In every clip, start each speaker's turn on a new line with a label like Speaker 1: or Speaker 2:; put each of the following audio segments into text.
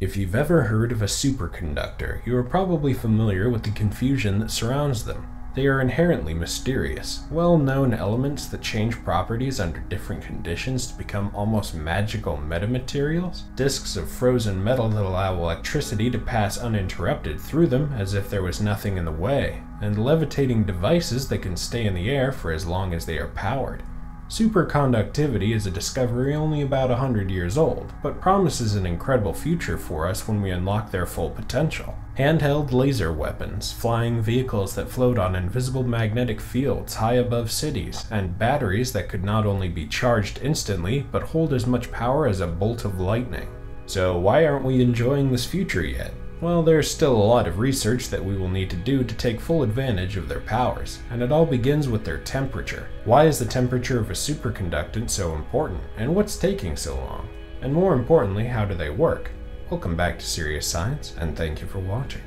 Speaker 1: If you've ever heard of a superconductor, you are probably familiar with the confusion that surrounds them. They are inherently mysterious, well known elements that change properties under different conditions to become almost magical metamaterials, disks of frozen metal that allow electricity to pass uninterrupted through them as if there was nothing in the way, and levitating devices that can stay in the air for as long as they are powered. Superconductivity is a discovery only about 100 years old, but promises an incredible future for us when we unlock their full potential. Handheld laser weapons, flying vehicles that float on invisible magnetic fields high above cities, and batteries that could not only be charged instantly, but hold as much power as a bolt of lightning. So, why aren't we enjoying this future yet? Well, there's still a lot of research that we will need to do to take full advantage of their powers, and it all begins with their temperature. Why is the temperature of a superconductant so important, and what's taking so long? And more importantly, how do they work? Welcome back to Sirius Science, and thank you for watching.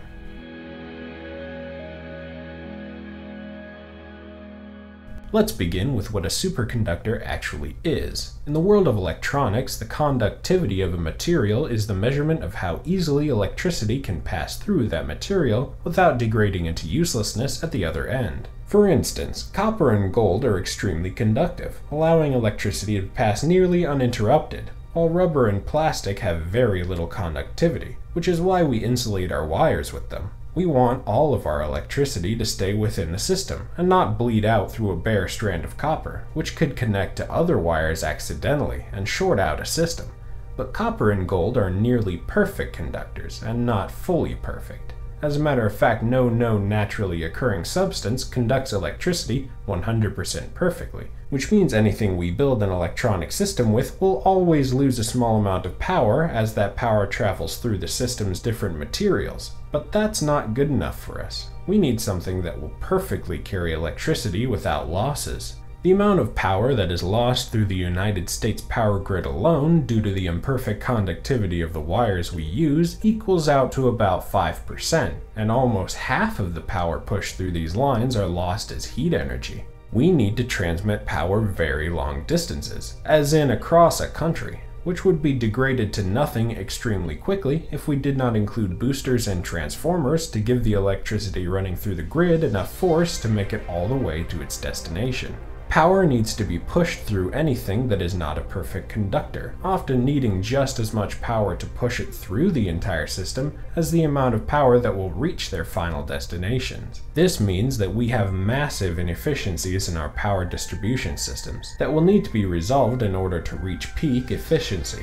Speaker 1: Let's begin with what a superconductor actually is. In the world of electronics, the conductivity of a material is the measurement of how easily electricity can pass through that material without degrading into uselessness at the other end. For instance, copper and gold are extremely conductive, allowing electricity to pass nearly uninterrupted, while rubber and plastic have very little conductivity, which is why we insulate our wires with them. We want all of our electricity to stay within the system and not bleed out through a bare strand of copper, which could connect to other wires accidentally and short out a system. But copper and gold are nearly perfect conductors and not fully perfect. As a matter of fact, no known naturally occurring substance conducts electricity 100% perfectly, which means anything we build an electronic system with will always lose a small amount of power as that power travels through the system's different materials. But that's not good enough for us. We need something that will perfectly carry electricity without losses. The amount of power that is lost through the United States power grid alone due to the imperfect conductivity of the wires we use equals out to about 5%, and almost half of the power pushed through these lines are lost as heat energy. We need to transmit power very long distances, as in across a country, which would be degraded to nothing extremely quickly if we did not include boosters and transformers to give the electricity running through the grid enough force to make it all the way to its destination. Power needs to be pushed through anything that is not a perfect conductor, often needing just as much power to push it through the entire system as the amount of power that will reach their final destinations. This means that we have massive inefficiencies in our power distribution systems that will need to be resolved in order to reach peak efficiency.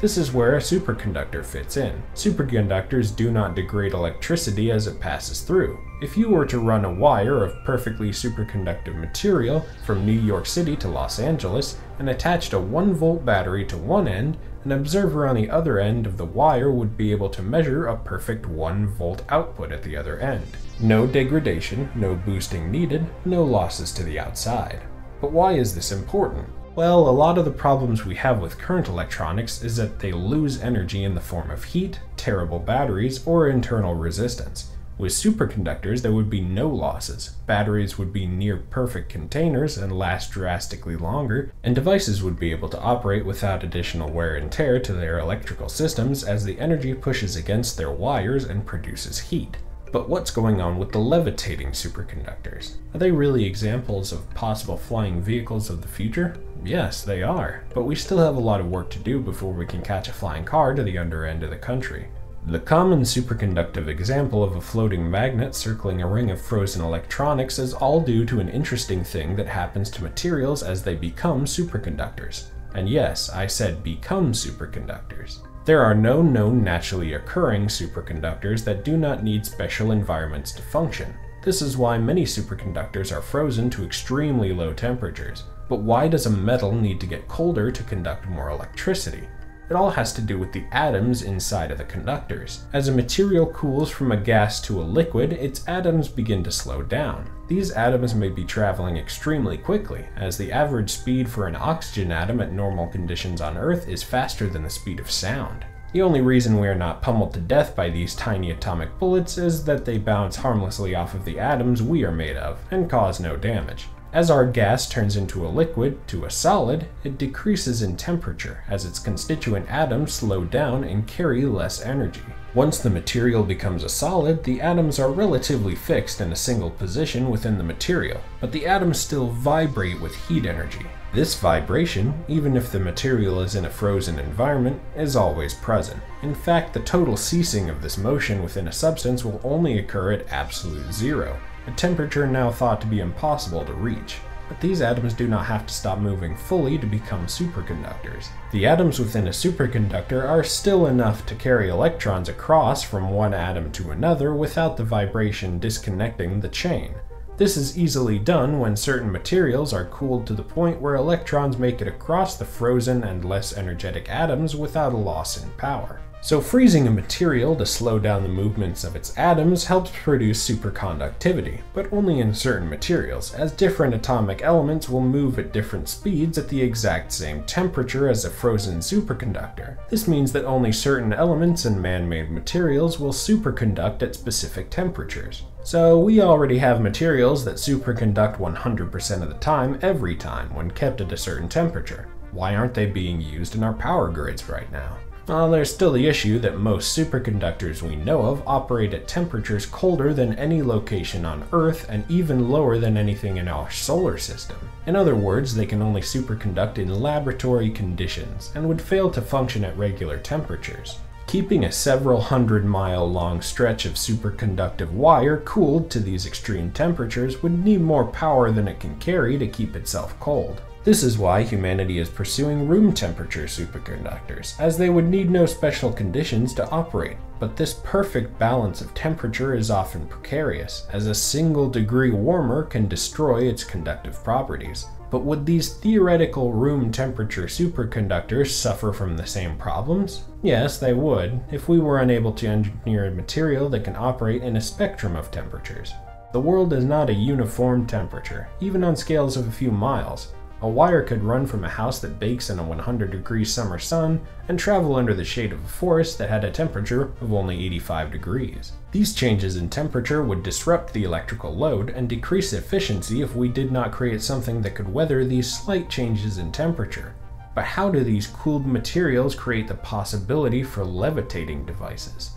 Speaker 1: This is where a superconductor fits in. Superconductors do not degrade electricity as it passes through. If you were to run a wire of perfectly superconductive material from New York City to Los Angeles and attached a 1 volt battery to one end, an observer on the other end of the wire would be able to measure a perfect 1 volt output at the other end. No degradation, no boosting needed, no losses to the outside. But why is this important? Well, a lot of the problems we have with current electronics is that they lose energy in the form of heat, terrible batteries, or internal resistance. With superconductors, there would be no losses. Batteries would be near perfect containers and last drastically longer, and devices would be able to operate without additional wear and tear to their electrical systems as the energy pushes against their wires and produces heat. But what's going on with the levitating superconductors? Are they really examples of possible flying vehicles of the future? Yes, they are, but we still have a lot of work to do before we can catch a flying car to the under end of the country. The common superconductive example of a floating magnet circling a ring of frozen electronics is all due to an interesting thing that happens to materials as they become superconductors. And yes, I said become superconductors. There are no known naturally occurring superconductors that do not need special environments to function. This is why many superconductors are frozen to extremely low temperatures. But why does a metal need to get colder to conduct more electricity? It all has to do with the atoms inside of the conductors. As a material cools from a gas to a liquid, its atoms begin to slow down. These atoms may be traveling extremely quickly, as the average speed for an oxygen atom at normal conditions on Earth is faster than the speed of sound. The only reason we are not pummeled to death by these tiny atomic bullets is that they bounce harmlessly off of the atoms we are made of, and cause no damage. As our gas turns into a liquid to a solid, it decreases in temperature as its constituent atoms slow down and carry less energy. Once the material becomes a solid, the atoms are relatively fixed in a single position within the material, but the atoms still vibrate with heat energy. This vibration, even if the material is in a frozen environment, is always present. In fact, the total ceasing of this motion within a substance will only occur at absolute zero, a temperature now thought to be impossible to reach but these atoms do not have to stop moving fully to become superconductors. The atoms within a superconductor are still enough to carry electrons across from one atom to another without the vibration disconnecting the chain. This is easily done when certain materials are cooled to the point where electrons make it across the frozen and less energetic atoms without a loss in power. So freezing a material to slow down the movements of its atoms helps produce superconductivity, but only in certain materials, as different atomic elements will move at different speeds at the exact same temperature as a frozen superconductor. This means that only certain elements in man-made materials will superconduct at specific temperatures. So we already have materials that superconduct 100% of the time every time when kept at a certain temperature. Why aren't they being used in our power grids right now? Well, there's still the issue that most superconductors we know of operate at temperatures colder than any location on Earth and even lower than anything in our solar system. In other words, they can only superconduct in laboratory conditions and would fail to function at regular temperatures. Keeping a several hundred mile long stretch of superconductive wire cooled to these extreme temperatures would need more power than it can carry to keep itself cold. This is why humanity is pursuing room temperature superconductors, as they would need no special conditions to operate. But this perfect balance of temperature is often precarious, as a single degree warmer can destroy its conductive properties. But would these theoretical room temperature superconductors suffer from the same problems? Yes, they would, if we were unable to engineer a material that can operate in a spectrum of temperatures. The world is not a uniform temperature, even on scales of a few miles, a wire could run from a house that bakes in a 100 degree summer sun and travel under the shade of a forest that had a temperature of only 85 degrees. These changes in temperature would disrupt the electrical load and decrease efficiency if we did not create something that could weather these slight changes in temperature. But how do these cooled materials create the possibility for levitating devices?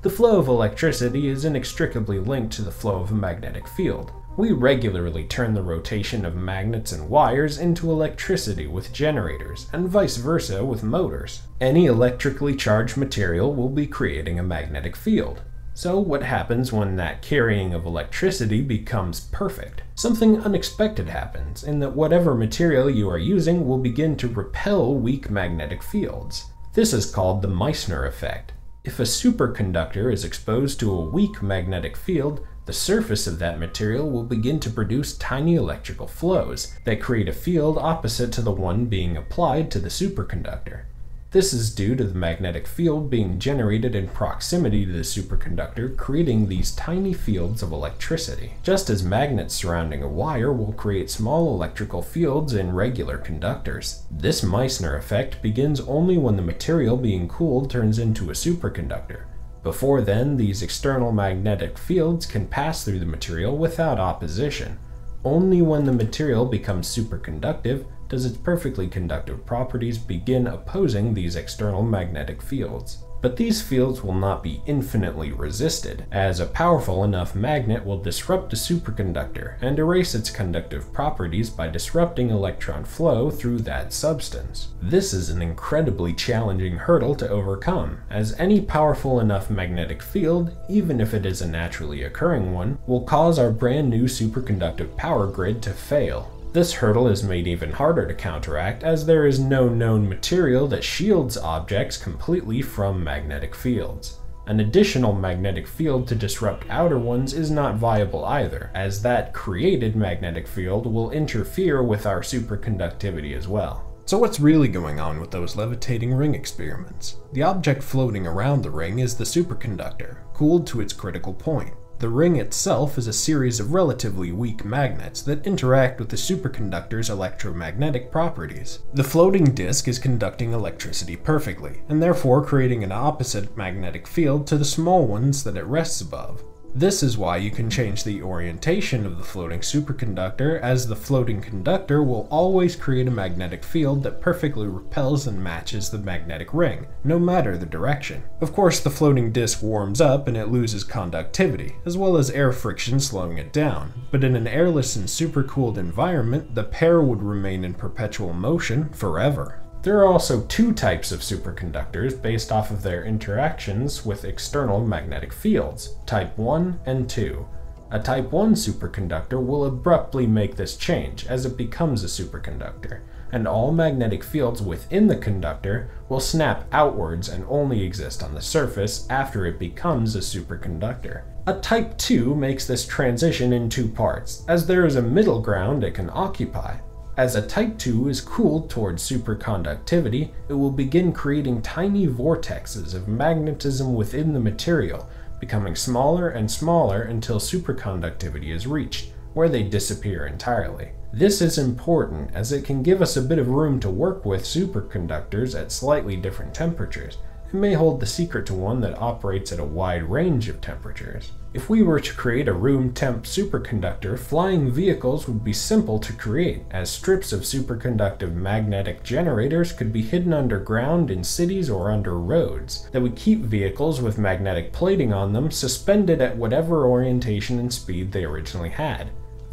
Speaker 1: The flow of electricity is inextricably linked to the flow of a magnetic field. We regularly turn the rotation of magnets and wires into electricity with generators, and vice versa with motors. Any electrically charged material will be creating a magnetic field. So what happens when that carrying of electricity becomes perfect? Something unexpected happens in that whatever material you are using will begin to repel weak magnetic fields. This is called the Meissner effect. If a superconductor is exposed to a weak magnetic field, the surface of that material will begin to produce tiny electrical flows that create a field opposite to the one being applied to the superconductor. This is due to the magnetic field being generated in proximity to the superconductor, creating these tiny fields of electricity. Just as magnets surrounding a wire will create small electrical fields in regular conductors. This Meissner effect begins only when the material being cooled turns into a superconductor. Before then, these external magnetic fields can pass through the material without opposition. Only when the material becomes superconductive does its perfectly conductive properties begin opposing these external magnetic fields. But these fields will not be infinitely resisted, as a powerful enough magnet will disrupt a superconductor and erase its conductive properties by disrupting electron flow through that substance. This is an incredibly challenging hurdle to overcome, as any powerful enough magnetic field, even if it is a naturally occurring one, will cause our brand new superconductive power grid to fail. This hurdle is made even harder to counteract as there is no known material that shields objects completely from magnetic fields. An additional magnetic field to disrupt outer ones is not viable either, as that created magnetic field will interfere with our superconductivity as well. So what's really going on with those levitating ring experiments? The object floating around the ring is the superconductor, cooled to its critical point. The ring itself is a series of relatively weak magnets that interact with the superconductor's electromagnetic properties. The floating disk is conducting electricity perfectly, and therefore creating an opposite magnetic field to the small ones that it rests above. This is why you can change the orientation of the floating superconductor, as the floating conductor will always create a magnetic field that perfectly repels and matches the magnetic ring, no matter the direction. Of course, the floating disk warms up and it loses conductivity, as well as air friction slowing it down, but in an airless and supercooled environment, the pair would remain in perpetual motion forever. There are also two types of superconductors based off of their interactions with external magnetic fields, type 1 and 2. A type 1 superconductor will abruptly make this change as it becomes a superconductor, and all magnetic fields within the conductor will snap outwards and only exist on the surface after it becomes a superconductor. A type 2 makes this transition in two parts, as there is a middle ground it can occupy. As a Type 2 is cooled towards superconductivity, it will begin creating tiny vortexes of magnetism within the material, becoming smaller and smaller until superconductivity is reached, where they disappear entirely. This is important as it can give us a bit of room to work with superconductors at slightly different temperatures, it may hold the secret to one that operates at a wide range of temperatures. If we were to create a room temp superconductor, flying vehicles would be simple to create, as strips of superconductive magnetic generators could be hidden underground in cities or under roads, that would keep vehicles with magnetic plating on them suspended at whatever orientation and speed they originally had.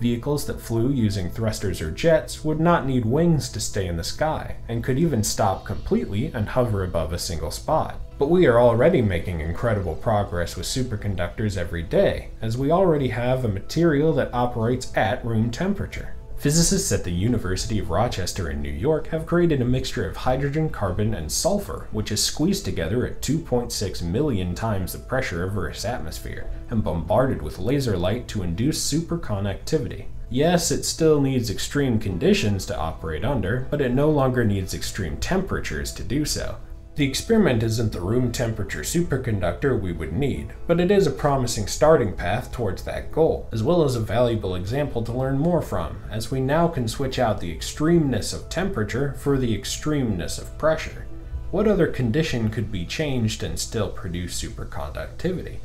Speaker 1: Vehicles that flew using thrusters or jets would not need wings to stay in the sky, and could even stop completely and hover above a single spot. But we are already making incredible progress with superconductors every day, as we already have a material that operates at room temperature. Physicists at the University of Rochester in New York have created a mixture of hydrogen, carbon, and sulfur, which is squeezed together at 2.6 million times the pressure of Earth's atmosphere and bombarded with laser light to induce superconductivity. Yes, it still needs extreme conditions to operate under, but it no longer needs extreme temperatures to do so. The experiment isn't the room temperature superconductor we would need, but it is a promising starting path towards that goal, as well as a valuable example to learn more from, as we now can switch out the extremeness of temperature for the extremeness of pressure. What other condition could be changed and still produce superconductivity?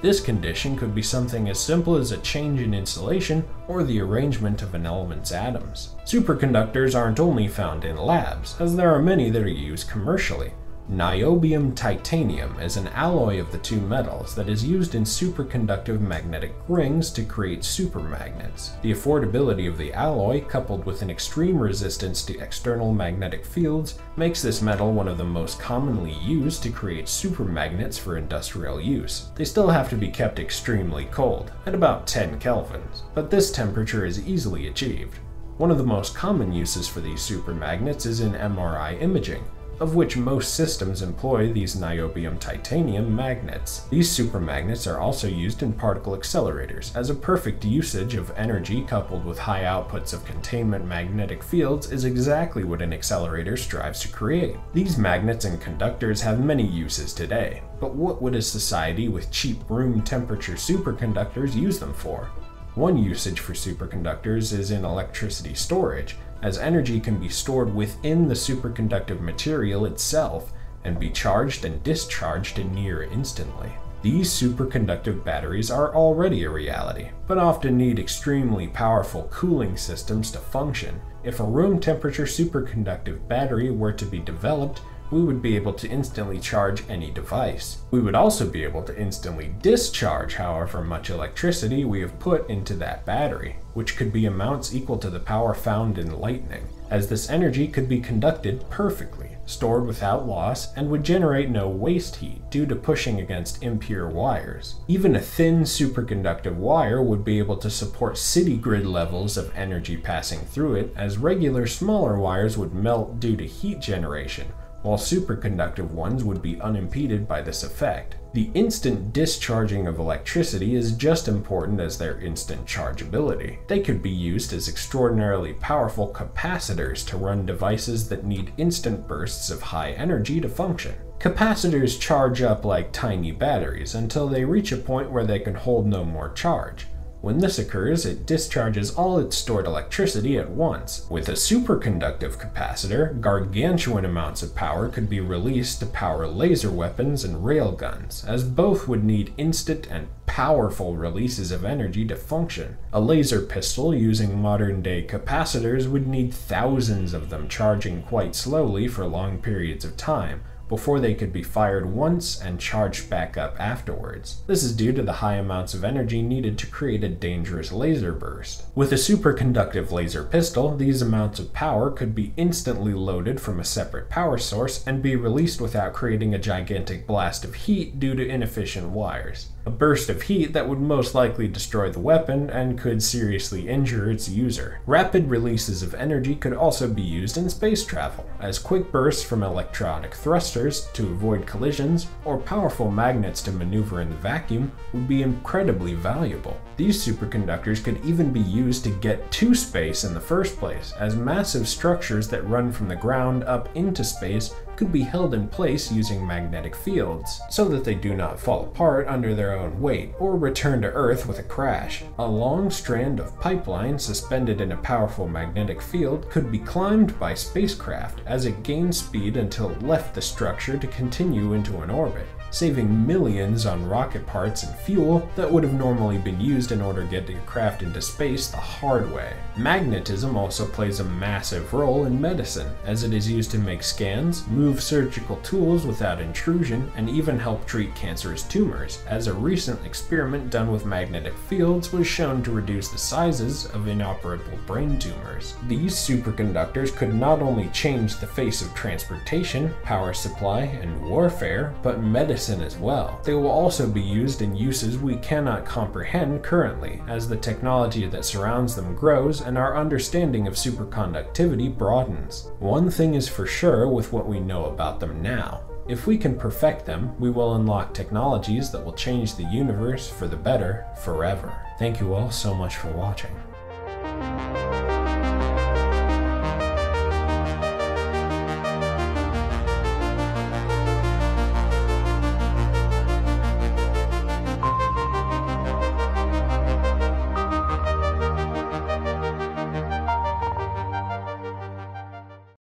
Speaker 1: This condition could be something as simple as a change in insulation or the arrangement of an element's atoms. Superconductors aren't only found in labs, as there are many that are used commercially. Niobium titanium is an alloy of the two metals that is used in superconductive magnetic rings to create supermagnets. The affordability of the alloy, coupled with an extreme resistance to external magnetic fields, makes this metal one of the most commonly used to create supermagnets for industrial use. They still have to be kept extremely cold, at about 10 kelvins, but this temperature is easily achieved. One of the most common uses for these supermagnets is in MRI imaging, of which most systems employ these niobium titanium magnets. These supermagnets are also used in particle accelerators, as a perfect usage of energy coupled with high outputs of containment magnetic fields is exactly what an accelerator strives to create. These magnets and conductors have many uses today, but what would a society with cheap room temperature superconductors use them for? One usage for superconductors is in electricity storage, as energy can be stored within the superconductive material itself and be charged and discharged near instantly. These superconductive batteries are already a reality, but often need extremely powerful cooling systems to function. If a room temperature superconductive battery were to be developed, we would be able to instantly charge any device. We would also be able to instantly discharge however much electricity we have put into that battery, which could be amounts equal to the power found in lightning, as this energy could be conducted perfectly, stored without loss, and would generate no waste heat due to pushing against impure wires. Even a thin superconductive wire would be able to support city grid levels of energy passing through it, as regular smaller wires would melt due to heat generation, while superconductive ones would be unimpeded by this effect. The instant discharging of electricity is just important as their instant chargeability. They could be used as extraordinarily powerful capacitors to run devices that need instant bursts of high energy to function. Capacitors charge up like tiny batteries until they reach a point where they can hold no more charge. When this occurs, it discharges all its stored electricity at once. With a superconductive capacitor, gargantuan amounts of power could be released to power laser weapons and railguns, as both would need instant and powerful releases of energy to function. A laser pistol using modern day capacitors would need thousands of them charging quite slowly for long periods of time, before they could be fired once and charged back up afterwards. This is due to the high amounts of energy needed to create a dangerous laser burst. With a superconductive laser pistol, these amounts of power could be instantly loaded from a separate power source and be released without creating a gigantic blast of heat due to inefficient wires a burst of heat that would most likely destroy the weapon and could seriously injure its user. Rapid releases of energy could also be used in space travel, as quick bursts from electronic thrusters to avoid collisions or powerful magnets to maneuver in the vacuum would be incredibly valuable. These superconductors could even be used to get to space in the first place, as massive structures that run from the ground up into space could be held in place using magnetic fields, so that they do not fall apart under their own weight or return to Earth with a crash. A long strand of pipeline suspended in a powerful magnetic field could be climbed by spacecraft as it gained speed until it left the structure to continue into an orbit saving millions on rocket parts and fuel that would have normally been used in order to get the craft into space the hard way. Magnetism also plays a massive role in medicine, as it is used to make scans, move surgical tools without intrusion, and even help treat cancerous tumors, as a recent experiment done with magnetic fields was shown to reduce the sizes of inoperable brain tumors. These superconductors could not only change the face of transportation, power supply, and warfare, but medicine medicine as well. They will also be used in uses we cannot comprehend currently, as the technology that surrounds them grows and our understanding of superconductivity broadens. One thing is for sure with what we know about them now. If we can perfect them, we will unlock technologies that will change the universe for the better forever. Thank you all so much for watching.